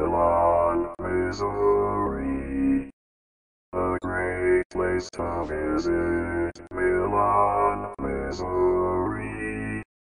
Missouri. on Missouri. A great place to visit.